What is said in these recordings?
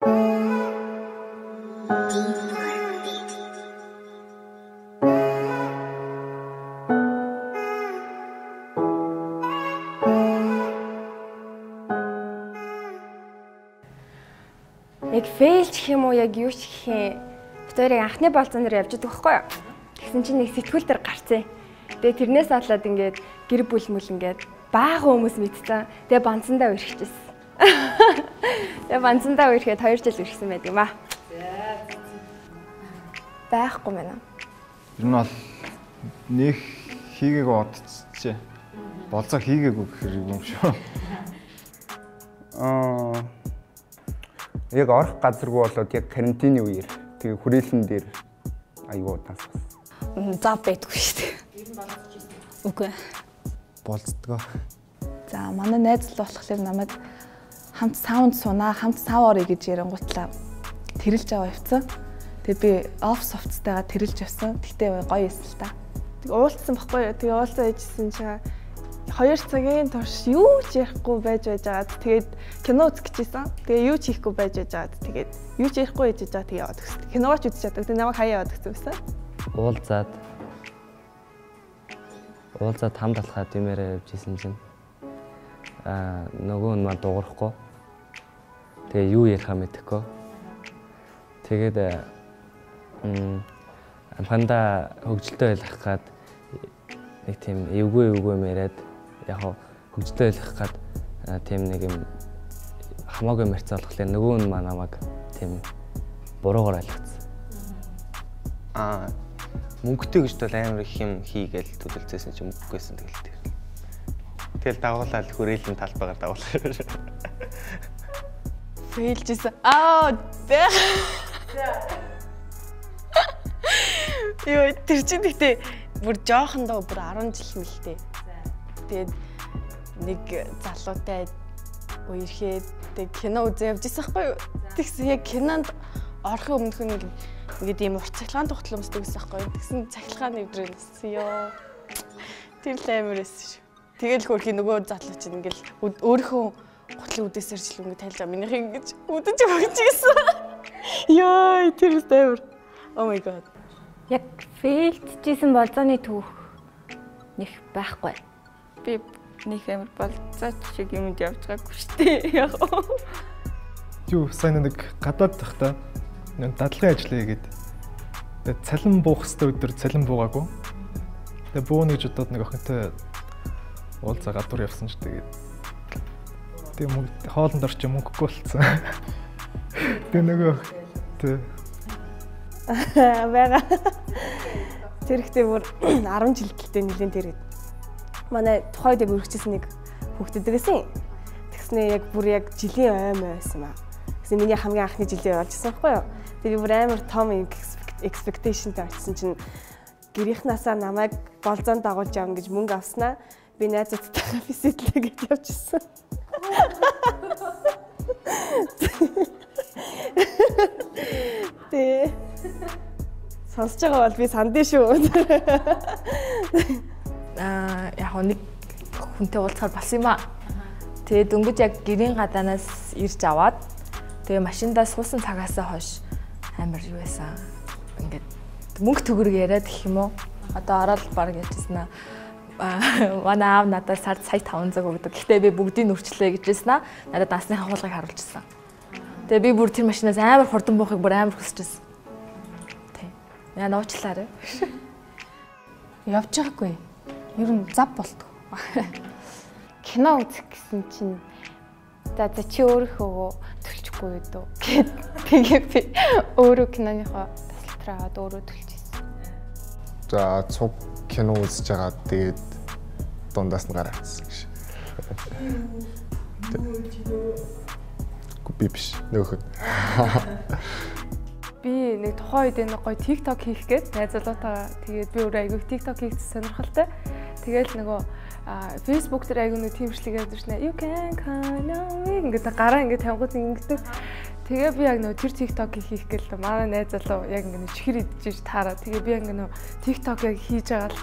Яг фейлч гэх юм уу яг юу ч гэх юм. Битүүрийг анхны болцооноор явж идэх байхгүй юу? Тэгсэн чинь нэг сэтгүүл төр гарцээ. Тэгээ тэрнээс болоод ингээд гэр бүл мүл ингээд баахан хүмүүс мэдсэн. Тэгээ банцандаа өрчихжсэн. Тэгээ банцандаа өрхөд 2 жил өрхсөн байт юм аа. Байхгүй мэнэ. Ер нь бол нэг хийгээгүй одцчихэ. Болцоо хийгээгүй гэхэр юм шүү. Аа яг орох газаргүй болоод яг карантины үеэр тэгээ хүрээлэн дээр аюу тас бас. Зав байдгүй шүү дээ. Үгүй. Болцдгоо. За манай найз л болохоор намайг хамт саунд сунаа, хамт сав орё гэж ярингуутлаа тэрэлж аваа явцсан. Тэгээ би оф софтстайгаа тэрэлж явсан. Тэгтээ гоё эсэл л та. Тэг уулзсан баггүй юу? Тэгээ уулзаа ээжсэн чинь 2 цагийн турш юу ч ярихгүй байж байж байгаад тэгээд кино үзэх гэжсэн. Тэгээ юу ч хийхгүй байж байж байгаад тэгээд юу ч ярихгүй байж байгаа тэгээ яваад өгсөн. Киногооч үзэж чаддаг. Тэгээ намайг хаяа яваад өгсөн байсан. Уулзаад уулзаад хамт алхаад юмэрэ явжсэн чинь аа нөгөө нь маа дуурахгүй. Тэгээ юу ярихаа мэдэхгүй. Тэгээд амханда хөгжилтэй байх гад нэг тийм эвгүй эвгүй мэрэд яг хөгжлөө ойлгох гад тийм нэг юм хамаагүй марцаа болохоор нөгөө нь маа намайг тийм буруугаар ойлгоцсон. Аа мөнгөтэй гэж бол амар их юм хийгээл төлөвлөсөн чинь мөнгөгүйсэн тэгэл тэр. Тэгэл дагуулаад хүрээлэн талбайгаар дагуулсан. Фейлжсэн. Аа. Йоо тэр чинь гэхдээ бүр жоохондоо бүр 10 жил мэлтэй. Тэгээд нэг залуутай үерхэд тэг кино үзээ явж байсан байхгүй юу? Тэгсэн яг кинонд орохын өмнөх нь ингээд ийм урт цахилгаан тогтлоо өмсдөг байсан байхгүй юу? Тэгсэн цахилгааны өдрөө nëссэн ёо. Тэр л амар эссэн шүү. Тэгэл хөрхи нөгөө залуу чинь ингээл өөрийнхөө гутлын үдээсээр ч л ингээд тайлж байгаа. Минийх ингэж үдэж өгч гисэн. Ёо, тэр л амар. Oh my god. Яг фейлдчихсэн болзооны түүх нэг байхгүй. Би нэг амар болцооч шиг юмд явж байгаагүй шүү дээ. Яг. Юу сайн нэг гадаад тахта нэг дадлагын ажил хийгээд тэгээ цалин буух хэвээр өдөр цалин буугаагүй. Тэгээ бууна гэж бодоод нэг охинтой уулзаа гадуур явсан ч тэгээд тэгээ мөнгө хоолнд орч мөнгөгүй болцсон. Тэгээ нөгөө тэг байгаа. Тэр ихтэй бүр 10 жил гэлтэй нэлийн тэр манай тухайд яг өргөжсэн нэг хүүхдэд гэсэн. Тэгснээ яг бүр яг жилийн ойм байсан маа. Гэсэн миний хамгийн анхны жилийн явуулжсэн байхгүй юу? Тэр бүр амар том expectationтэй очсон чинь гэрийнхнаасаа намайг болзоон дагуулж явна гэж мөнгө авснаа би найзуудтайгаа визитлээ гэж явжсэн. Тэ сонсож байгаа бол би сандын шүү. Аа яг нэг хүнтэй уулзахаар болсон юм аа. Тэгээд дөнгөж яг гэрийн гадаанаас ирж аваад тэгээ машиндаа суусан цагаасаа хойш амар юу байсан. Ингээд мөнгө төгрөг яриад гэх юм уу? Одоо ороод баг яжсэн аа. Манай аав надад сард сая 500 өгдөг. Гэхдээ би бүгдийг нүрчлээ гэжсэн аа. Надад насны хавуулгыг харуулчихсан. Тэгээ би бүр тэр машинаас амар хурдан буухыг бүр амар хүсчихсэн. Яа нуучлаарай. Явж байгаагүй. Ер нь зав болтгоо. Кино үзэх гэсэн чинь за за чи өөрийнхөө төлчихгүй юу гэд тэгээ би өөрөө киноныхоо тасалтраа аваад өөрөө төлчихсэн. За цуг кино үзэж байгаа тэгээд дундаас нь гараа авчихсан гэж. Би биш нөхөд би нэг тухайн үед нэг гоё TikTok хийх гээд найз залуутайгаа тэгээд би өөрөө айгүй TikTok хийх сонирхолтой. Тэгээл нөгөө Facebook дээр айгүй нэг тиймшлэг ярьж байна. You can call me ингээд гараа ингээд тавгууд ингэдэг. Тэгээ би яг нөгөө тэр TikTok-ийг хийх гээл манай найз залуу яг ингээд чихэр идэж таараа. Тэгээ би ингээд нөгөө TikTok яг хийж байгаа л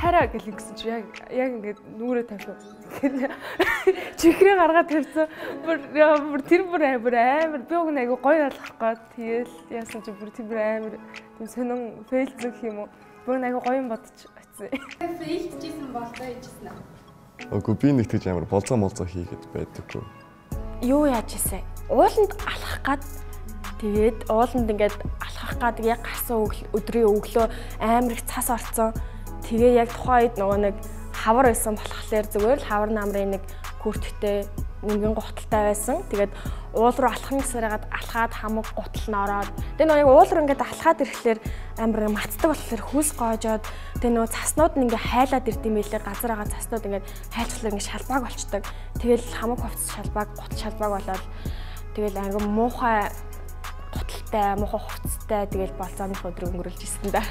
хараа гэл ингэсэн чи яг яг ингээд нүрээ тавьсан. чихрээ гаргаад тавьсан. Бүр бүр тэр бүр амар амар би уг нэг гоё гээд тэгэл яасан чи бүр тэр бүр амар тийм сонин фейлзэх юм уу. Бүр нэг гоё юм бодож очив. Фейлжсэн болтой ижсэн аа. Үгүй би нэг тэгж амар болцоо молцоо хийгээд байдаггүй. Юу яаж ийсэн? Ууланд алхах гад тэгээд ууланд ингээд алхах гад яг гарсан өдрийн өглөө амар их цас орцсон. Тэгээ яг тухайн үед нөгөө нэг хавар байсан болохоор зүгээр л хавар намрын нэг хүртгтэй нэгэн гуталтай байсан. Тэгээд уул руу алхах гэсээрээд алхаад хамаг гутал нь ороод тэгээ нөгөө уул руу ингээд алхаад ирэхлээр амар матдаг болохоор хүйс гоожоод тэгээ нөгөө цаснууд нь ингээд хайлаад ирд юм билээ. Газар байгаа цаснууд ингээд хайлчлаар ингээд шалбааг болчдөг. Тэгэл хамаг хувцас шалбааг, гутал шалбааг болоод тэгэл ангин муухай гуталтай, муухай хувцастай тэгэл болцооных өдрөө өнгөрүүлж ирсэн да.